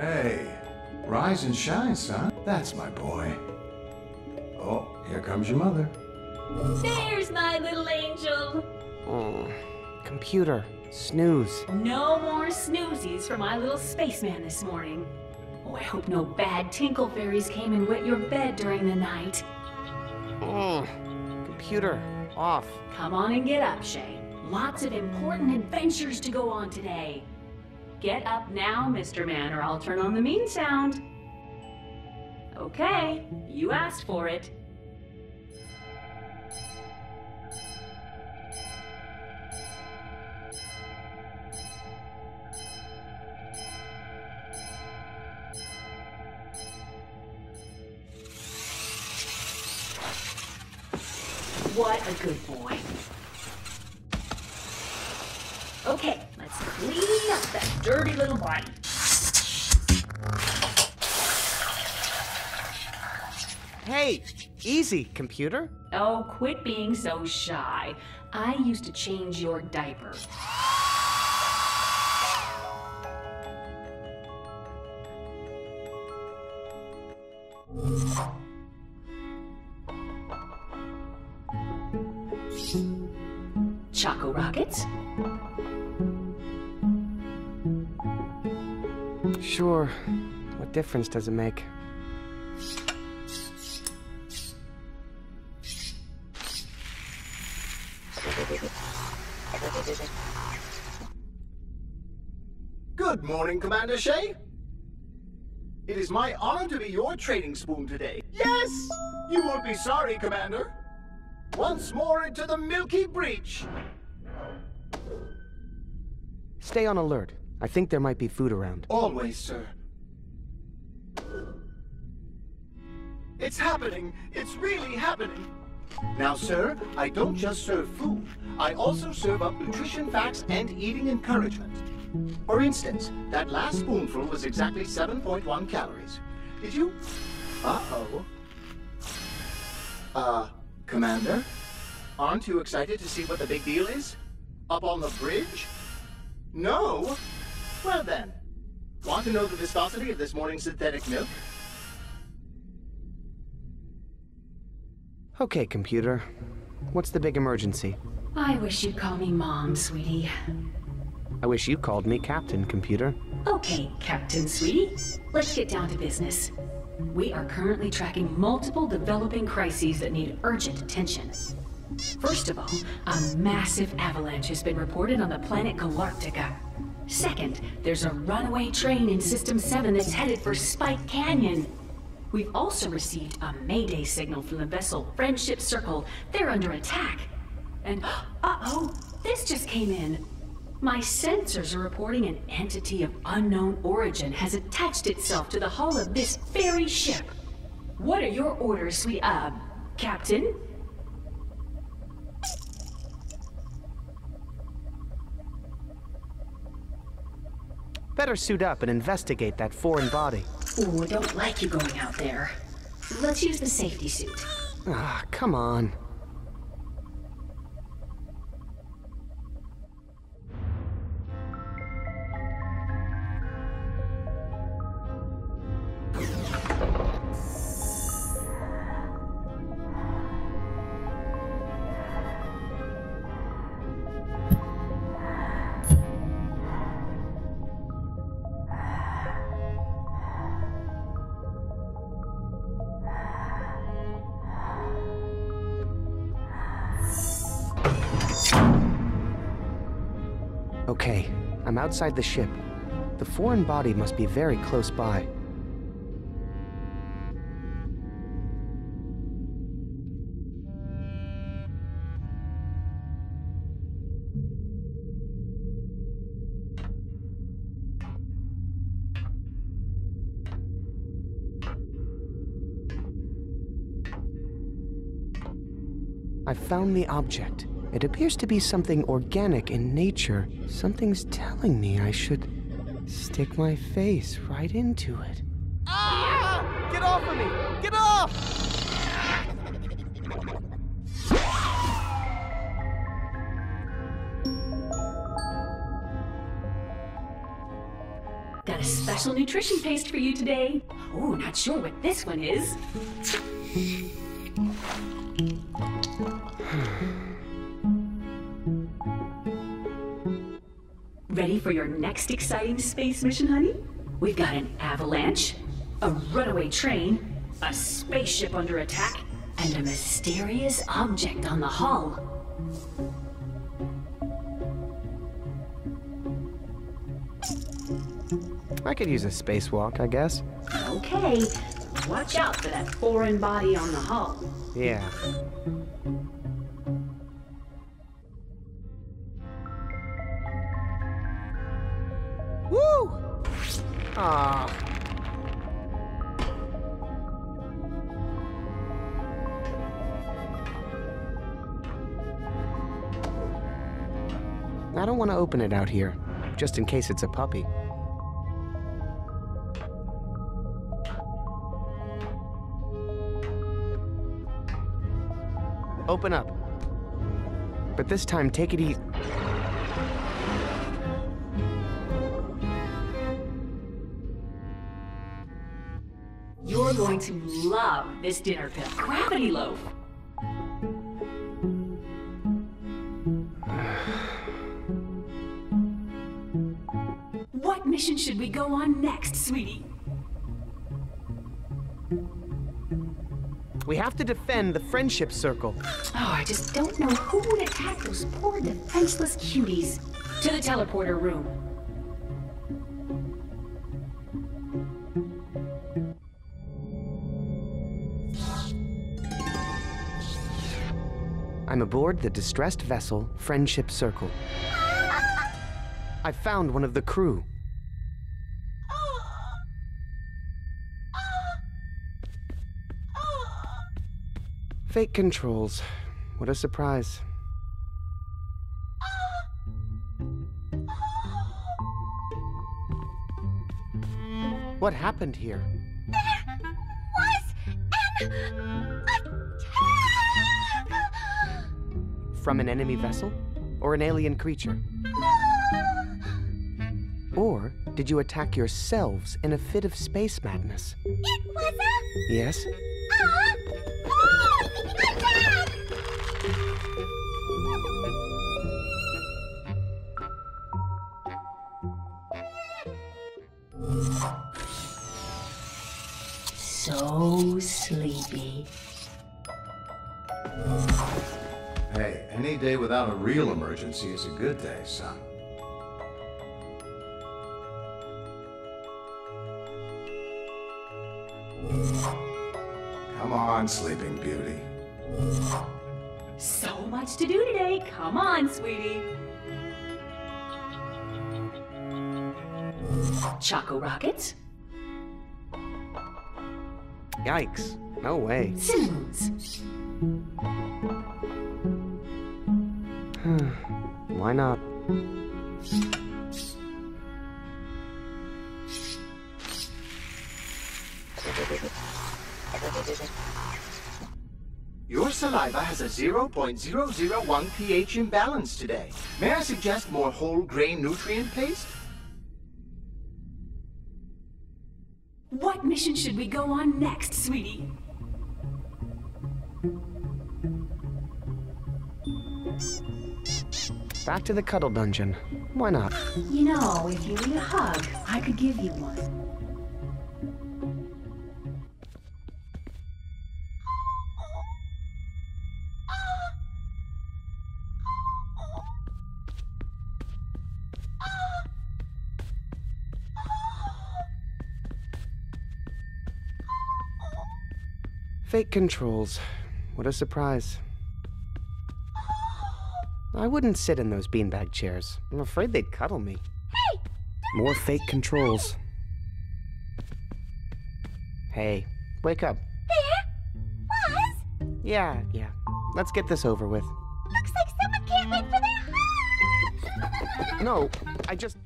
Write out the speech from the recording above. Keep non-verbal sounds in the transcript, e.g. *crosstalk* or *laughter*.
Hey, rise and shine, son. That's my boy. Oh, here comes your mother. There's my little angel. Mm. Computer, snooze. No more snoozies for my little spaceman this morning. Oh, I hope no bad tinkle fairies came and wet your bed during the night. Mm. Computer, off. Come on and get up, Shay. Lots of important adventures to go on today. Get up now, Mr. Man, or I'll turn on the mean sound. Okay, you asked for it. What a good boy. Okay, let's clean up that dirty little body. Hey, easy, computer. Oh, quit being so shy. I used to change your diaper. Choco Rockets? Sure. What difference does it make? Good morning, Commander Shay. It is my honor to be your training spoon today. Yes! You won't be sorry, Commander. Once more into the Milky Breach. Stay on alert. I think there might be food around. Always, sir. It's happening. It's really happening. Now, sir, I don't just serve food. I also serve up nutrition facts and eating encouragement. For instance, that last spoonful was exactly 7.1 calories. Did you? Uh-oh. Uh, Commander? Aren't you excited to see what the big deal is? Up on the bridge? No? Well then, want to know the viscosity of this morning's synthetic milk? Okay, computer. What's the big emergency? I wish you'd call me Mom, sweetie. I wish you called me Captain, computer. Okay, Captain Sweetie. Let's get down to business. We are currently tracking multiple developing crises that need urgent attention. First of all, a massive avalanche has been reported on the planet Galarctica. Second, there's a runaway train in System 7 that's headed for Spike Canyon. We've also received a mayday signal from the vessel Friendship Circle. They're under attack. And, uh-oh, this just came in. My sensors are reporting an entity of unknown origin has attached itself to the hull of this very ship. What are your orders, sweet, uh, Captain? Better suit up and investigate that foreign body. Ooh, I don't like you going out there. Let's use the safety suit. Ah, come on. Okay, I'm outside the ship. The foreign body must be very close by. I found the object. It appears to be something organic in nature. Something's telling me I should stick my face right into it. Ah! Get off of me! Get off! Got a special nutrition paste for you today. Oh, not sure what this one is. Ready for your next exciting space mission, honey? We've got an avalanche, a runaway train, a spaceship under attack, and a mysterious object on the hull. I could use a spacewalk, I guess. Okay, watch out for that foreign body on the hull. Yeah. I don't want to open it out here, just in case it's a puppy. Open up. But this time, take it easy. You're going to love this dinner pill. Gravity loaf. Mission should we go on next, sweetie? We have to defend the friendship circle. Oh, I just don't know who would attack those poor defenseless cuties. To the teleporter room. I'm aboard the distressed vessel Friendship Circle. I found one of the crew. Fake controls. What a surprise. What happened here? was an attack! From an enemy vessel? Or an alien creature? Or did you attack yourselves in a fit of space madness? It was a Yes? uh, So sleepy. Hey, any day without a real emergency is a good day, son. Come on, Sleeping Beauty. So much to do today. Come on, sweetie. Choco Rockets, Yikes. No way. Cinnamons, *sighs* Why not? Your saliva has a 0.001 pH imbalance today. May I suggest more whole grain nutrient paste? What mission should we go on next, sweetie? Back to the cuddle dungeon. Why not? You know, if you need a hug, I could give you one. Fake controls. What a surprise. I wouldn't sit in those beanbag chairs. I'm afraid they'd cuddle me. Hey! More fake controls. Hey, wake up. There was. Yeah, yeah. Let's get this over with. Looks like someone can't wait for their hug. No, I just.